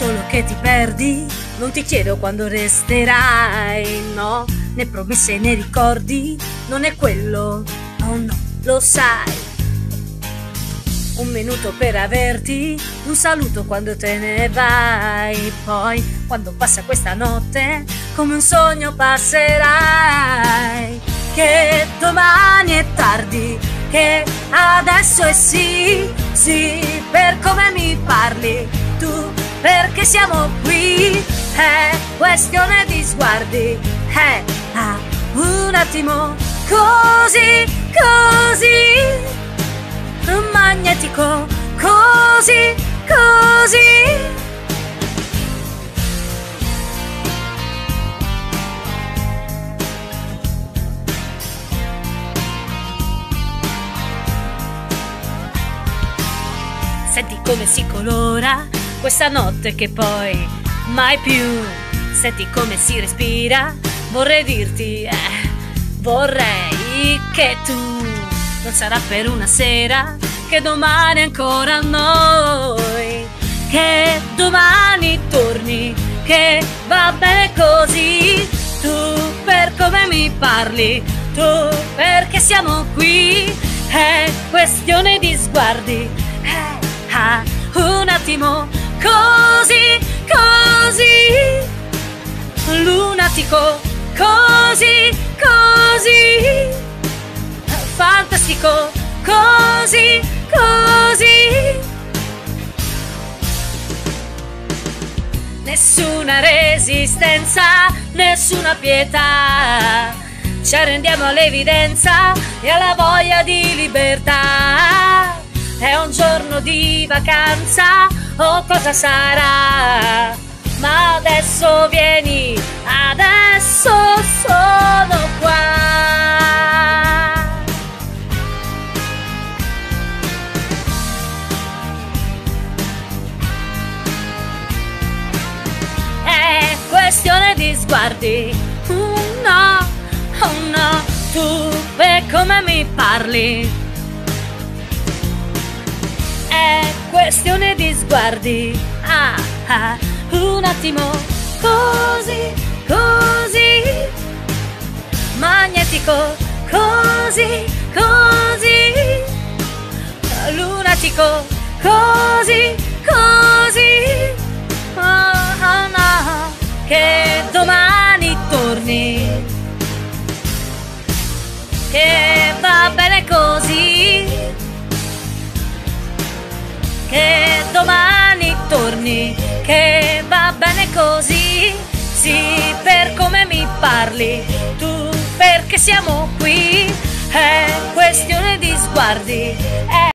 solo che ti perdi. Non ti chiedo quando resterai, no, né promesse né ricordi. Non è quello, oh no, lo sai. Un minuto per averti, un saluto quando te ne vai. Poi, quando passa questa notte, come un sogno passerai. Che domani è tardi, che adesso è sì, sì, per come mi parli tu, perché siamo qui. È questione di sguardi, è ah, un attimo. Così, così. Magnetico, così, così. Senti come si colora questa notte che poi mai più. Senti come si respira, vorrei dirti, eh, vorrei che tu non sarà per una sera che domani ancora noi, che domani torni, che va bene così, tu per come mi parli, tu perché siamo qui, è questione di sguardi, eh, ah, un attimo così, così, lunatico, così, così fantastico, così, così. Nessuna resistenza, nessuna pietà. Ci arrendiamo all'evidenza e alla voglia di libertà. È un giorno di vacanza o cosa sarà? Ma adesso vieni, adesso sono qua. questione di sguardi. Oh no, oh no, tu e come mi parli. Questione di sguardi. Ah, ah, un attimo, così, così. Magnetico, così, così. Lunatico, così, così. Oh, oh no che domani torni, che va bene così, che domani torni, che va bene così, sì per come mi parli, tu perché siamo qui, è questione di sguardi, è